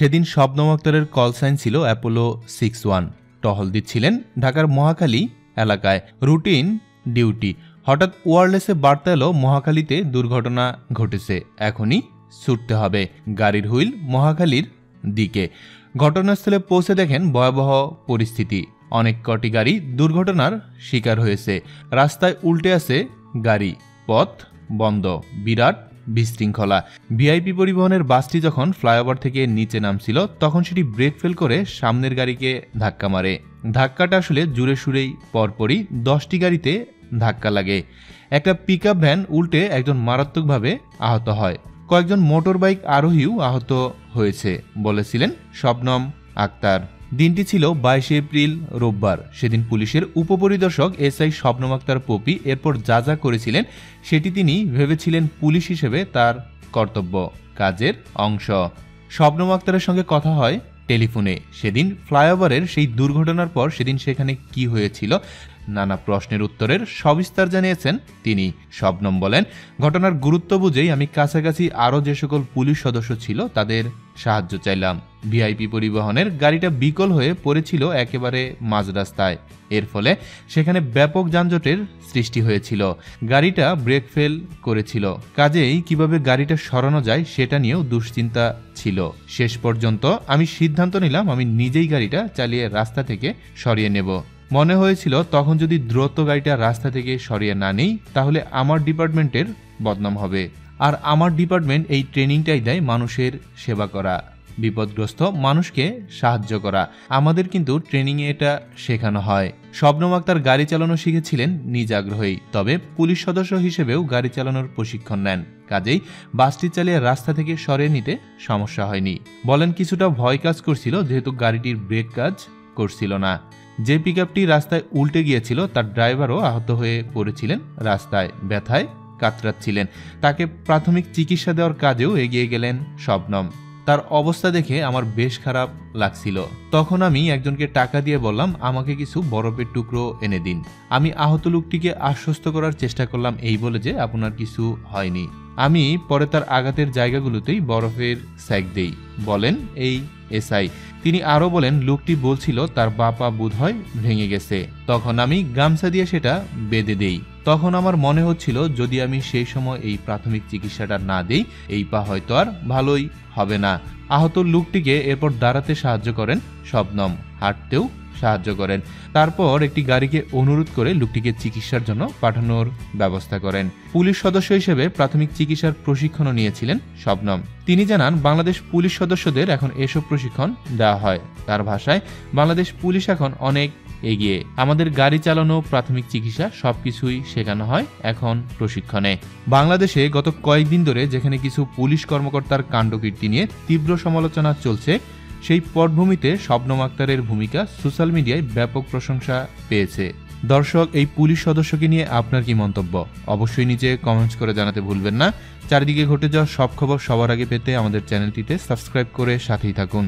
সেদিন শবনম আক্তারের call sign ছিল অ্যাপোলো সিক্স ওয়ান টহল দিচ্ছিলেন ঢাকার মহাখালী এলাকায়। রুটিন ডিউটি হঠাৎ ওয়ারলেসে বার্তা এলো, মহাখালীতে দুর্ঘটনা ঘটেছে। এখনই ছুটতে হবে। গাড়ির হুইল মহাখালীর দিকে। ঘটনাস্থলে পৌঁছে দেখেন ভয়াবহ পরিস্থিতি। অনেক কটি গাড়ি দুর্ঘটনার শিকার হয়েছে। রাস্তায় উল্টে আছে গাড়ি। পথ বন্ধ। বিরাট বিশৃঙ্খলা। ভিআইপি পরিবহনের বাসটি যখন ফ্লাইওভার থেকে নিচে নামছিল, তখন সেটি ব্রেক ফেল করে সামনের গাড়িকে ধাক্কা মারে। ধাক্কাটা আসলে জুড়ে সুরেই পরপরই দশটি গাড়িতে ধাক্কা লাগে। একটা পিক ভ্যান উল্টে একজন মারাত্মকভাবে আহত হয়। কয়েকজন মোটর বাইক আরোহীও আহত হয়েছে, বলেছিলেন শবনম আক্তার। দিনটি ছিল বাইশে এপ্রিল, রোববার। সেদিন পুলিশের উপপরিদর্শক এসআই শবনম আক্তার পপি এরপর যা যা করেছিলেন, সেটি তিনি ভেবেছিলেন পুলিশ হিসেবে তার কর্তব্য, কাজের অংশ। শবনম আক্তারের সঙ্গে কথা হয় টেলিফোনে। সেদিন ফ্লাইওভারের সেই দুর্ঘটনার পর সেদিন সেখানে কি হয়েছিল নানা প্রশ্নের উত্তরের সবিস্তার জানিয়েছেন তিনি। শবনম বলেন, ঘটনার গুরুত্ব বুঝেই আমি কাছাকাছি আরও যে সকল পুলিশ সদস্য ছিল তাদের সাহায্য চাইলাম। ভিআইপি পরিবহনের গাড়িটা বিকল হয়ে পড়েছিল একেবারে মাঝ রাস্তায়। এর ফলে সেখানে ব্যাপক যানজটের সৃষ্টি হয়েছিল। গাড়িটা ব্রেক ফেল করেছিল। কাজেই কীভাবে গাড়িটা সরানো যায় সেটা নিয়েও দুশ্চিন্তা ছিল। শেষ পর্যন্ত আমি সিদ্ধান্ত নিলাম আমি নিজেই গাড়িটা চালিয়ে রাস্তা থেকে সরিয়ে নেব। মনে হয়েছিল তখন যদি দ্রুত গাড়িটা রাস্তা থেকে সরিয়ে না নেই, তাহলে আমার ডিপার্টমেন্টের বদনাম হবে। আর আমার ডিপার্টমেন্ট এই ট্রেনিংটাই দেয় মানুষের সেবা করা, বিপদগ্রস্ত মানুষকে সাহায্য করা। আমাদের কিন্তু ট্রেনিংয়ে এটা শেখানো হয়। শবনম আক্তার গাড়ি চালানো শিখেছিলেন নিজ আগ্রহেই, তবে পুলিশ সদস্য হিসেবেও গাড়ি চালানোর প্রশিক্ষণ নেন। কাজেই বাসটি চালিয়ে রাস্তা থেকে সরিয়ে নিতে সমস্যা হয়নি। বলেন, কিছুটা ভয় কাজ করছিল, যেহেতু গাড়িটির ব্রেক কাজ করছিল না। যে পিকআপটি রাস্তায় উল্টে গিয়েছিল, তার ড্রাইভারও আহত হয়ে পড়েছিলেন। রাস্তায় ব্যথায় কাতরাচ্ছিলেন। তাকে প্রাথমিক চিকিৎসা দেওয়ার কাজেও এগিয়ে গেলেন শবনম। তার অবস্থা দেখে আমার বেশ খারাপ লাগছিল। তখন আমি একজনকে টাকা দিয়ে বললাম, আমাকে কিছু বরফের টুকরো এনে দিন। আমি আহত লোকটিকে আশ্বস্ত করার চেষ্টা করলাম এই বলে যে আপনার কিছু হয়নি। আমি পরে তার আঘাতের জায়গাগুলোতেই বরফের স্যাক দেই। বলেন এই এসআই। তিনি আরও বলেন, লোকটি বলছিল, তার বাপা বোধহয় ভেঙে গেছে। তখন আমি গামছা দিয়ে সেটা বেঁধে দেই। তখন আমার মনে হচ্ছিল, যদি আমি সেই সময় এই প্রাথমিক চিকিৎসাটা না দিই, এই পা হয়তো আর ভালোই হবে না। আহত লোকটিকে এরপর দাঁড়াতে সাহায্য করেন শবনম। হাঁটতেও সাহায্য করেন। তারপর একটি গাড়িকে অনুরোধ করে লোকটিকে চিকিৎসার জন্য পাঠানোর ব্যবস্থা করেন। পুলিশ সদস্য হিসেবে প্রাথমিক চিকিৎসার প্রশিক্ষণও নিয়েছিলেন শবনম। তিনি জানান, বাংলাদেশ পুলিশ সদস্যদের এখন এসব প্রশিক্ষণ দেওয়া হয়। তার ভাষায়, বাংলাদেশ পুলিশ এখন অনেক এগিয়ে। আমাদের গাড়ি চালানো, প্রাথমিক চিকিৎসা সবকিছুই শেখানো হয় এখন প্রশিক্ষণে। বাংলাদেশে গত কয়েকদিন ধরে যেখানে কিছু পুলিশ কর্মকর্তার কাণ্ডকীর্তি নিয়ে তীব্র সমালোচনা চলছে সেই পটভূমিতে শবনম আক্তারের ভূমিকা সোশ্যাল মিডিয়ায় ব্যাপক প্রশংসা পেয়েছে। দর্শক, এই পুলিশ সদস্যকে নিয়ে আপনার কি মন্তব্য? অবশ্যই নিচে কমেন্টস করে জানাতে ভুলবেন না। চারিদিকে ঘটে যাওয়া সব খবর সবার আগে পেতে আমাদের চ্যানেলটিতে সাবস্ক্রাইব করে সাথেই থাকুন।